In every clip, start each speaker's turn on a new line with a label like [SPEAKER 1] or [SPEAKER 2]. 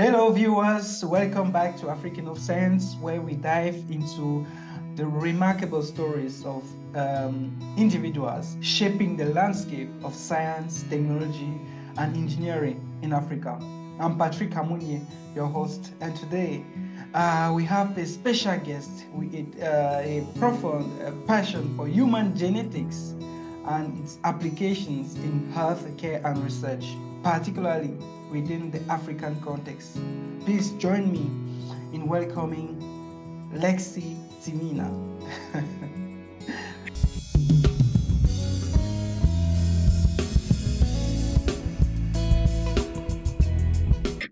[SPEAKER 1] Hello, viewers. Welcome back to Afrik InnovScience, where we dive into the remarkable stories of um, individuals shaping the landscape of science, technology, and engineering in Africa. I'm Patrick Kammougne, your host, and today uh, we have a special guest with uh, a profound uh, passion for human genetics and its applications in health care and research, particularly within the African context. Please join me in welcoming Lexie Timina.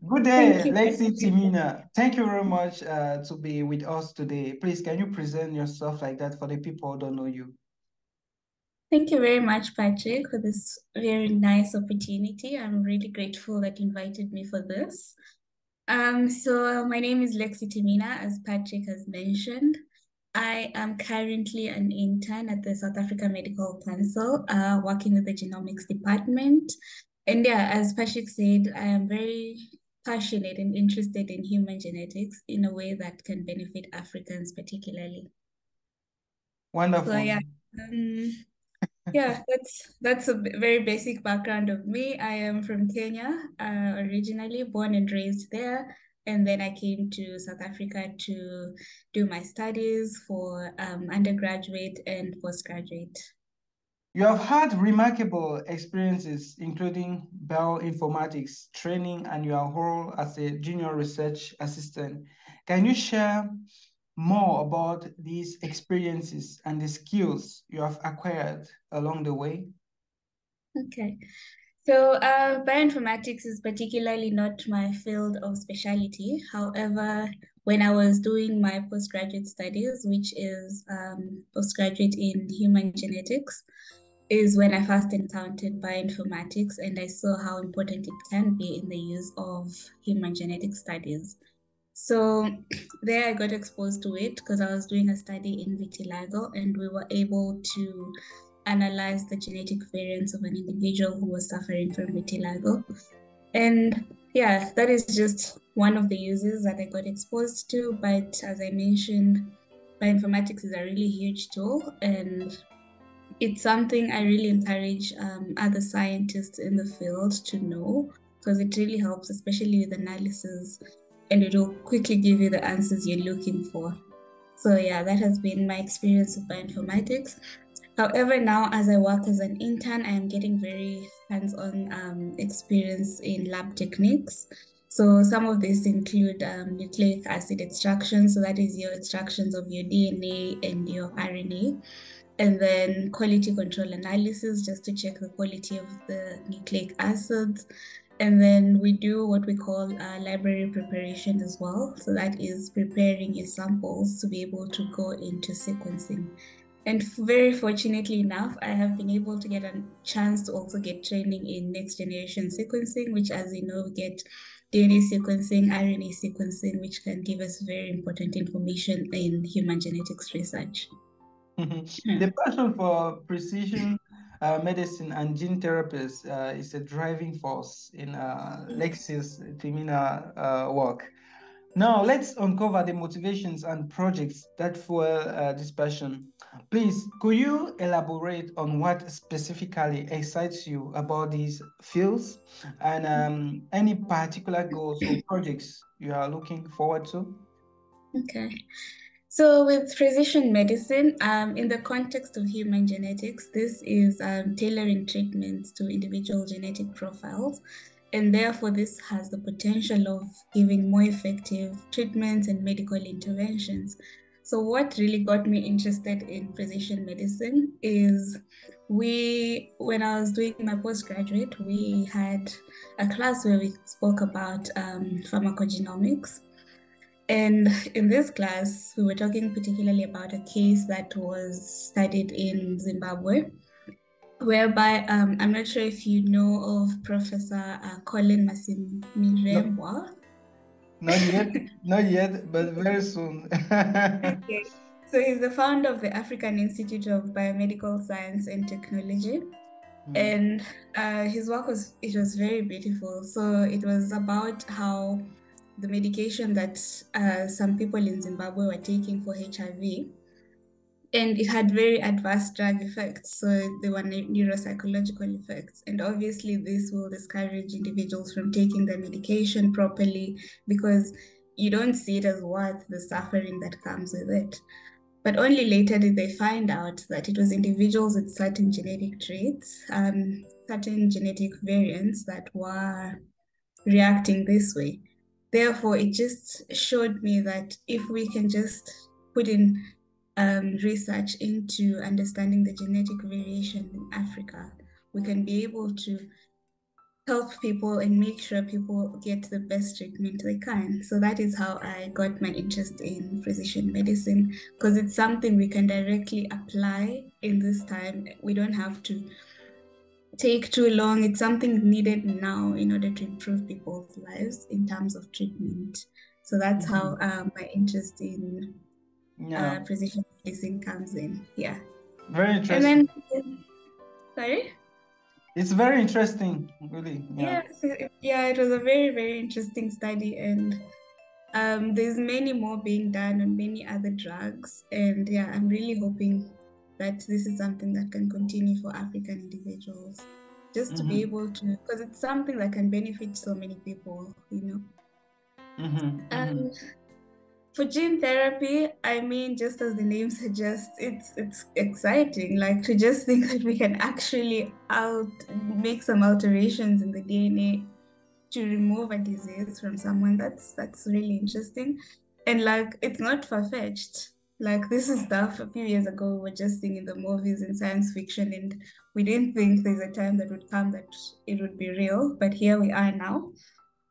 [SPEAKER 1] Good day, Lexie Timina. Thank you very much uh, to be with us today. Please, can you present yourself like that for the people who don't know you?
[SPEAKER 2] Thank you very much, Patrick, for this very nice opportunity. I'm really grateful that you invited me for this. Um, so my name is Lexie Timina, as Patrick has mentioned. I am currently an intern at the South Africa Medical Council, uh, working with the genomics department. And yeah, as Patrick said, I am very passionate and interested in human genetics in a way that can benefit Africans particularly.
[SPEAKER 1] Wonderful.
[SPEAKER 2] So yeah, um, yeah, that's that's a very basic background of me. I am from Kenya, uh, originally born and raised there, and then I came to South Africa to do my studies for um, undergraduate and postgraduate.
[SPEAKER 1] You have had remarkable experiences, including bioinformatics training and your role as a junior research assistant. Can you share more about these experiences and the skills you have acquired along the way?
[SPEAKER 2] Okay. So uh, bioinformatics is particularly not my field of specialty. However, when I was doing my postgraduate studies, which is um, postgraduate in human genetics, is when I first encountered bioinformatics and I saw how important it can be in the use of human genetic studies. So there I got exposed to it because I was doing a study in vitiligo and we were able to analyze the genetic variants of an individual who was suffering from vitiligo. And yeah, that is just one of the uses that I got exposed to. But as I mentioned, bioinformatics is a really huge tool and it's something I really encourage um, other scientists in the field to know because it really helps, especially with analysis and it will quickly give you the answers you're looking for. So yeah, that has been my experience with bioinformatics. However, now as I work as an intern, I am getting very hands-on um, experience in lab techniques. So some of these include um, nucleic acid extraction. So that is your extractions of your DNA and your RNA. And then quality control analysis, just to check the quality of the nucleic acids. And then we do what we call uh, library preparation as well. So that is preparing your samples to be able to go into sequencing. And very fortunately enough, I have been able to get a chance to also get training in next generation sequencing, which, as you know, we get DNA sequencing, RNA sequencing, which can give us very important information in human genetics research.
[SPEAKER 1] the passion for precision uh, medicine and gene therapies uh, is a driving force in uh, Lexie's Timina uh, work. Now, let's uncover the motivations and projects that fuel uh, this passion. Please, could you elaborate on what specifically excites you about these fields and um, any particular goals or projects you are looking forward to?
[SPEAKER 2] Okay. So with precision medicine, um, in the context of human genetics, this is um, tailoring treatments to individual genetic profiles. And therefore, this has the potential of giving more effective treatments and medical interventions. So what really got me interested in precision medicine is we, when I was doing my postgraduate, we had a class where we spoke about um, pharmacogenomics. And in this class, we were talking particularly about a case that was studied in Zimbabwe, whereby um, I'm not sure if you know of Professor uh, Colin Masimirembwa.
[SPEAKER 1] No. Not yet, not yet, but very soon.
[SPEAKER 2] okay. So he's the founder of the African Institute of Biomedical Science and Technology. Mm. And uh, his work was it was very beautiful. So it was about how the medication that uh, some people in Zimbabwe were taking for HIV. And it had very adverse drug effects. So there were neuropsychological effects. And obviously, this will discourage individuals from taking the medication properly because you don't see it as worth the suffering that comes with it. But only later did they find out that it was individuals with certain genetic traits, um, certain genetic variants that were reacting this way. Therefore, it just showed me that if we can just put in um, research into understanding the genetic variation in Africa, we can be able to help people and make sure people get the best treatment they can. So that is how I got my interest in precision medicine because it's something we can directly apply in this time. We don't have to take too long. It's something needed now in order to improve people's lives in terms of treatment. So that's mm-hmm. how um, my interest in yeah. uh, precision medicine comes in. Yeah.
[SPEAKER 1] Very interesting. And then,
[SPEAKER 2] sorry?
[SPEAKER 1] It's very interesting, really.
[SPEAKER 2] Yeah. Yes, yeah, it was a very, very interesting study. And um, there's many more being done on many other drugs. And yeah, I'm really hoping that this is something that can continue for African individuals, just to mm-hmm. be able to, because it's something that can benefit so many people, you know.
[SPEAKER 1] Mm-hmm.
[SPEAKER 2] And um, for gene therapy, I mean, just as the name suggests, it's it's exciting. Like to just think that we can actually out make some alterations in the DNA to remove a disease from someone. That's that's really interesting, and like it's not far fetched like this is stuff a few years ago we were just seeing in the movies and science fiction and we didn't think there's a time that would come that it would be real but here we are now.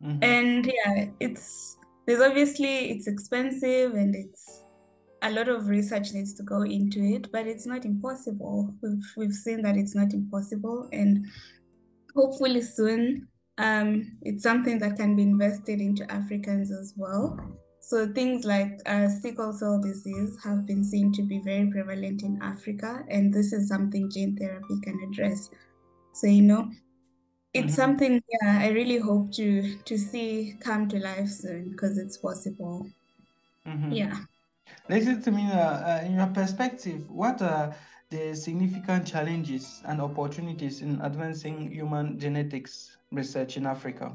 [SPEAKER 2] Mm-hmm. and yeah it's there's obviously it's expensive and it's a lot of research needs to go into it but it's not impossible. We've, we've seen that it's not impossible and hopefully soon um, it's something that can be invested into africans as well so things like uh, sickle cell disease have been seen to be very prevalent in Africa, and this is something gene therapy can address. So you know, it's mm-hmm. something yeah, I really hope to to see come to life soon because it's possible. Mm-hmm. Yeah.
[SPEAKER 1] Listen to me. Uh, uh, in your perspective, what are the significant challenges and opportunities in advancing human genetics research in Africa?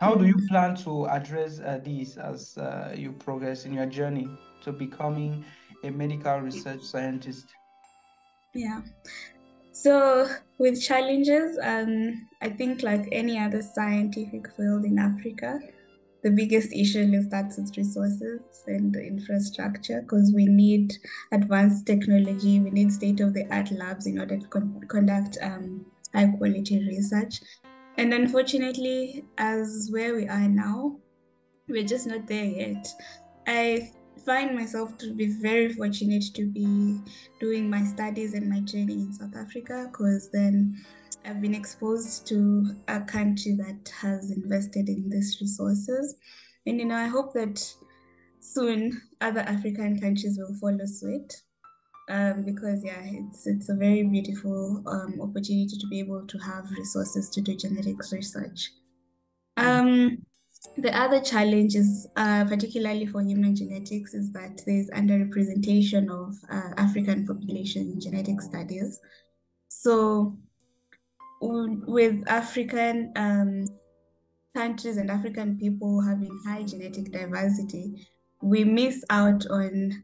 [SPEAKER 1] How do you mm-hmm. plan to address uh, these as uh, you progress in your journey to becoming a medical research scientist?
[SPEAKER 2] Yeah. So, with challenges, um, I think like any other scientific field in Africa, the biggest issue is that with resources and infrastructure because we need advanced technology, we need state of the art labs in order to con- conduct um, high quality research. And unfortunately, as where we are now, we're just not there yet. I find myself to be very fortunate to be doing my studies and my training in South Africa because then I've been exposed to a country that has invested in these resources. And you know, I hope that soon other African countries will follow suit um, because yeah, it's it's a very beautiful um, opportunity to be able to have resources to do genetics research. Um, the other challenge is, uh, particularly for human genetics, is that there's underrepresentation of uh, African population in genetic studies. So, with African um, countries and African people having high genetic diversity, we miss out on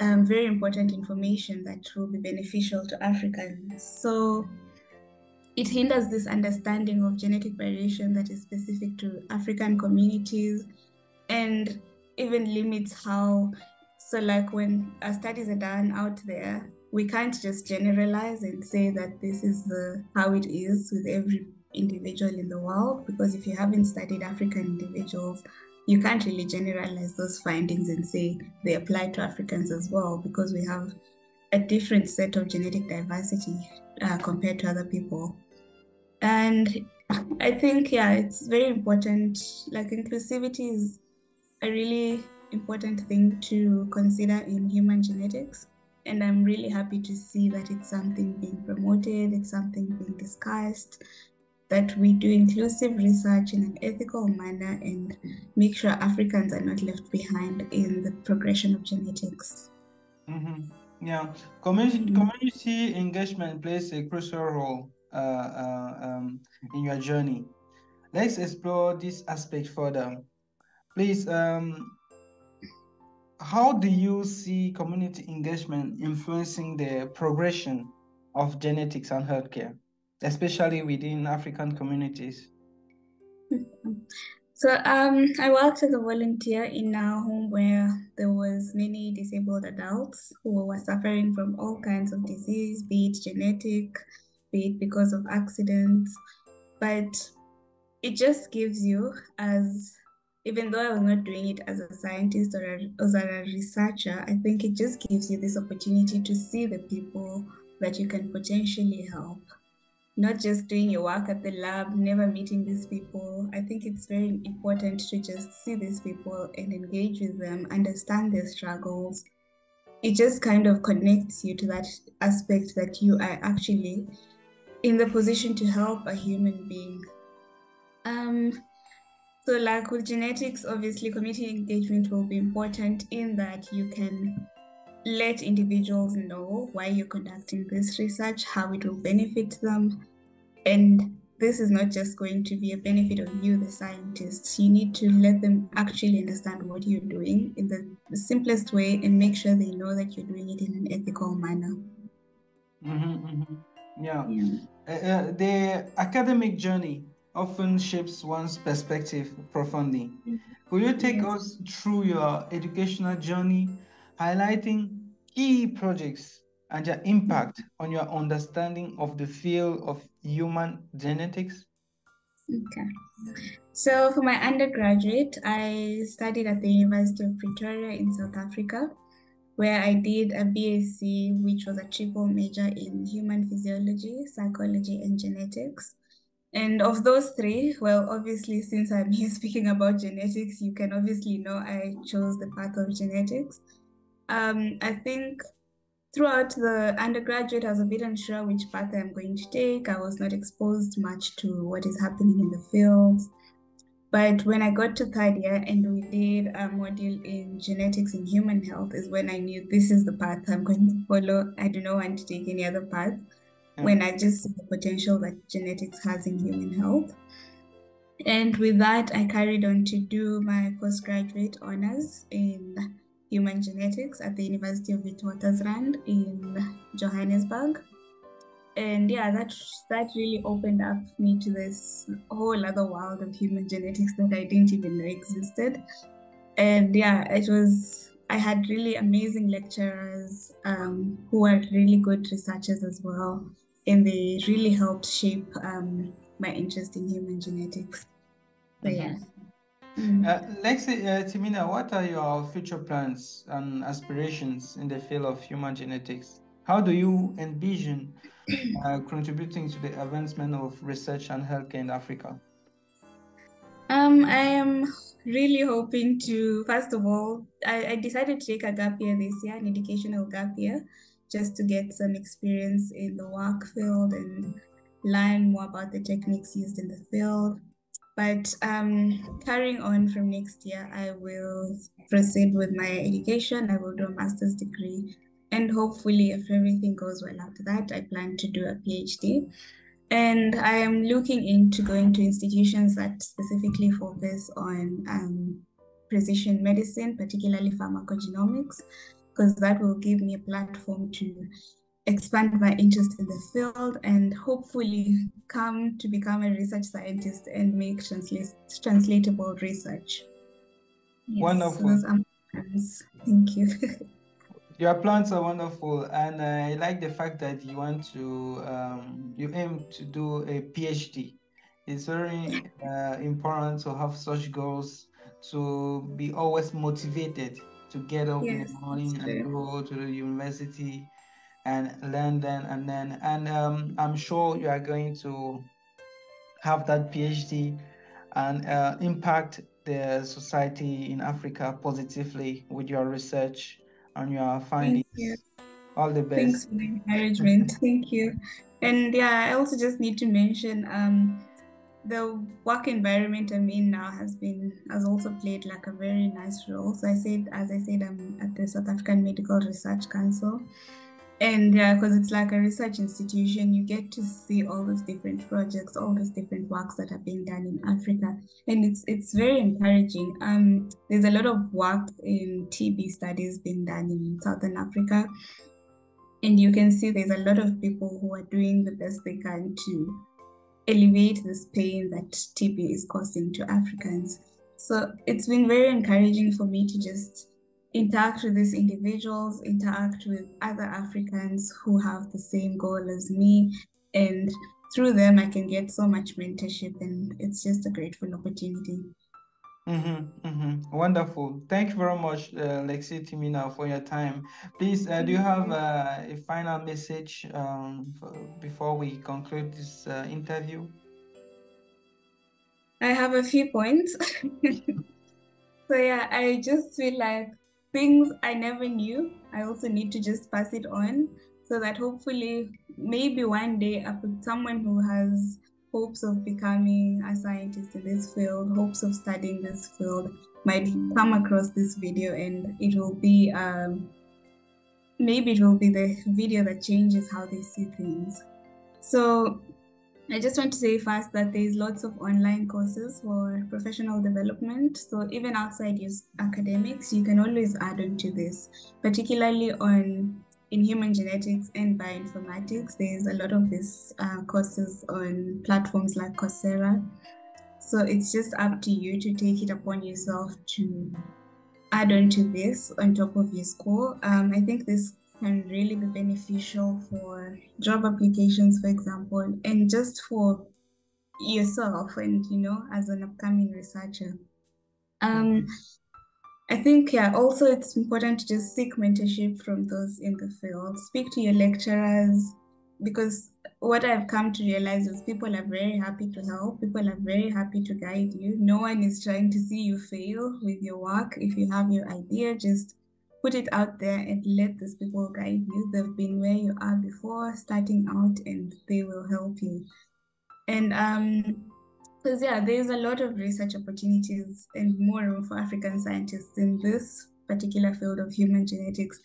[SPEAKER 2] um, very important information that will be beneficial to Africans. So it hinders this understanding of genetic variation that is specific to African communities and even limits how, so like when our studies are done out there, we can't just generalize and say that this is the how it is with every individual in the world because if you haven't studied African individuals, you can't really generalize those findings and say they apply to Africans as well because we have a different set of genetic diversity uh, compared to other people. And I think, yeah, it's very important. Like, inclusivity is a really important thing to consider in human genetics. And I'm really happy to see that it's something being promoted, it's something being discussed. That we do inclusive research in an ethical manner and make sure Africans are not left behind in the progression of genetics.
[SPEAKER 1] Mm-hmm. Yeah, community, mm-hmm. community engagement plays a crucial role uh, uh, um, in your journey. Let's explore this aspect further. Please, um, how do you see community engagement influencing the progression of genetics and healthcare, especially within African communities?
[SPEAKER 2] So um, I worked as a volunteer in a home where there was many disabled adults who were suffering from all kinds of disease, be it genetic, be it because of accidents. But it just gives you as even though I was not doing it as a scientist or a, as a researcher, I think it just gives you this opportunity to see the people that you can potentially help. Not just doing your work at the lab, never meeting these people. I think it's very important to just see these people and engage with them, understand their struggles. It just kind of connects you to that aspect that you are actually in the position to help a human being. Um, so, like with genetics, obviously, community engagement will be important in that you can let individuals know why you're conducting this research, how it will benefit them. And this is not just going to be a benefit of you, the scientists. You need to let them actually understand what you're doing in the, simplest way and make sure they know that you're doing it in an ethical manner.
[SPEAKER 1] Mm-hmm, mm-hmm. Yeah. yeah. Uh, uh, the academic journey often shapes one's perspective profoundly. Will you take yes. us through your educational journey, highlighting key projects and their impact on your understanding of the field of human genetics?
[SPEAKER 2] Okay. So, for my undergraduate, I studied at the University of Pretoria in South Africa, where I did a BSc, which was a triple major in human physiology, psychology, and genetics. And of those three, well, obviously, since I'm here speaking about genetics, you can obviously know I chose the path of genetics. Um, I think throughout the undergraduate, I was a bit unsure which path I'm going to take. I was not exposed much to what is happening in the fields. But when I got to third year and we did a module in genetics and human health, is when I knew this is the path I'm going to follow. I do not want to take any other path when I just see the potential that genetics has in human health. And with that, I carried on to do my postgraduate honors in human genetics at the University of Witwatersrand in Johannesburg. And yeah, that that really opened up me to this whole other world of human genetics that I didn't even know existed. And yeah, it was I had really amazing lecturers um, who were really good researchers as well and they really helped shape um, my interest in human genetics. So, yeah.
[SPEAKER 1] Mm-hmm. Uh, Lexie, uh, Timina, what are your future plans and aspirations in the field of human genetics? How do you envision uh, contributing to the advancement of research and healthcare in Africa?
[SPEAKER 2] Um, I am really hoping to, first of all, I, I decided to take a gap year this year, an educational gap year just to get some experience in the work field and learn more about the techniques used in the field. But um, carrying on from next year, I will proceed with my education. I will do a master's degree. And hopefully, if everything goes well after that, I plan to do a PhD. And I am looking into going to institutions that specifically focus on um, precision medicine, particularly pharmacogenomics, because that will give me a platform to expand my interest in the field and hopefully come to become a research scientist and make translatable research.
[SPEAKER 1] Yes, wonderful.
[SPEAKER 2] So Thank you.
[SPEAKER 1] Your plans are wonderful, and I like the fact that you want to, um, you aim to do a PhD. It's very uh, important to have such goals to be always motivated to get up yes, in the morning and go to the university and learn then and then. And um, I'm sure you are going to have that PhD and uh, impact the society in Africa positively with your research and your findings.
[SPEAKER 2] You.
[SPEAKER 1] All the best.
[SPEAKER 2] Thanks for the encouragement. Thank you. And yeah, I also just need to mention um, the work environment I'm in now has been has also played like a very nice role. So I said, as I said, I'm at the South African Medical Research Council, and yeah, because it's like a research institution, you get to see all those different projects, all those different works that are being done in Africa, and it's it's very encouraging. Um, there's a lot of work in TB studies being done in Southern Africa, and you can see there's a lot of people who are doing the best they can to alleviate this pain that TB is causing to Africans. So it's been very encouraging for me to just interact with these individuals, interact with other Africans who have the same goal as me. And through them, I can get so much mentorship, and it's just a grateful opportunity.
[SPEAKER 1] Mm-hmm, mm-hmm. Wonderful. Thank you very much, uh, Lexie Timina, for your time. Please, uh, do you have uh, a final message um, for, before we conclude this uh, interview?
[SPEAKER 2] I have a few points. so, yeah, I just feel like things I never knew, I also need to just pass it on so that hopefully, maybe one day, someone who has hopes of becoming a scientist in this field, hopes of studying this field, might come across this video and it will be um, maybe it will be the video that changes how they see things. So I just want to say first that there's lots of online courses for professional development. So even outside your academics, you can always add on to this, particularly on in human genetics and bioinformatics, there's a lot of these uh, courses on platforms like Coursera. So it's just up to you to take it upon yourself to add on to this on top of your school. Um, I think this can really be beneficial for job applications, for example, and just for yourself and, you know, as an upcoming researcher. Um, I think, yeah, also it's important to just seek mentorship from those in the field. Speak to your lecturers because what I've come to realize is people are very happy to help. People are very happy to guide you. No one is trying to see you fail with your work. If you have your idea, just put it out there and let these people guide you. They've been where you are before, starting out, and they will help you. And um, because yeah, there's a lot of research opportunities and more room for African scientists in this particular field of human genetics.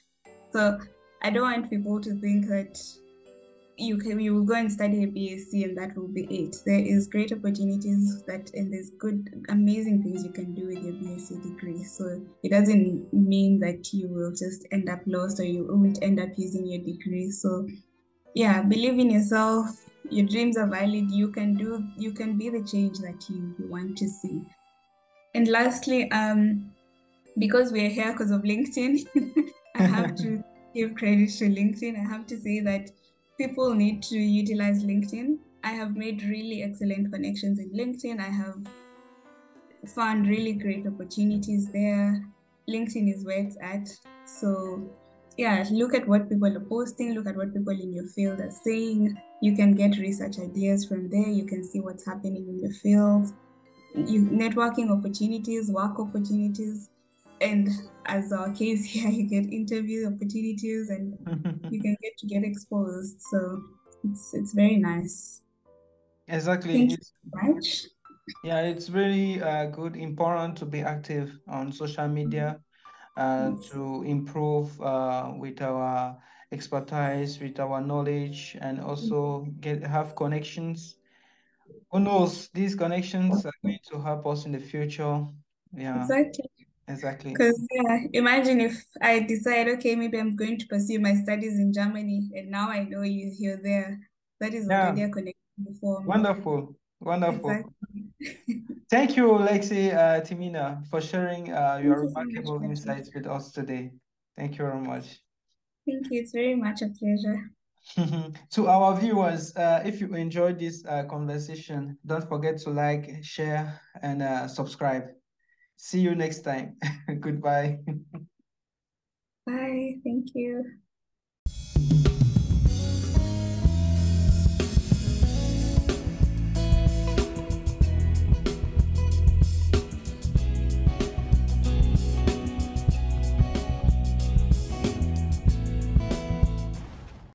[SPEAKER 2] So I don't want people to think that you can you will go and study a BSc and that will be it. There is great opportunities that and there's good amazing things you can do with your BSc degree. So it doesn't mean that you will just end up lost or you won't end up using your degree. So yeah, believe in yourself, your dreams are valid you can do you can be the change that you, you want to see and lastly um because we're here because of linkedin i have to give credit to linkedin i have to say that people need to utilize linkedin i have made really excellent connections in linkedin i have found really great opportunities there linkedin is where it's at so yeah, look at what people are posting, look at what people in your field are saying. You can get research ideas from there. You can see what's happening in your field, you, networking opportunities, work opportunities. And as our case here, you get interview opportunities and you can get to get exposed. So it's it's very nice.
[SPEAKER 1] Exactly.
[SPEAKER 2] Thank you so much.
[SPEAKER 1] Yeah, it's really uh, good, important to be active on social media uh, to improve uh, with our expertise, with our knowledge, and also get have connections. Who knows? These connections are going to help us in the future. Yeah.
[SPEAKER 2] Exactly.
[SPEAKER 1] Exactly.
[SPEAKER 2] Because yeah, imagine if I decide, okay, maybe I'm going to pursue my studies in Germany, and now I know you you're there. That is already yeah. a connection before.
[SPEAKER 1] Wonderful. Wonderful. Exactly. Thank you, Lexie uh, Timina, for sharing uh, your remarkable so insights with us today. Thank you very much.
[SPEAKER 2] Thank you. It's very much a pleasure.
[SPEAKER 1] to our viewers, uh, if you enjoyed this uh, conversation, don't forget to like, share, and uh, subscribe. See you next time. Goodbye.
[SPEAKER 2] Bye. Thank you.